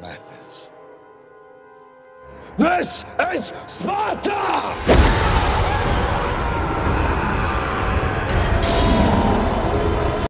madness. This is Sparta!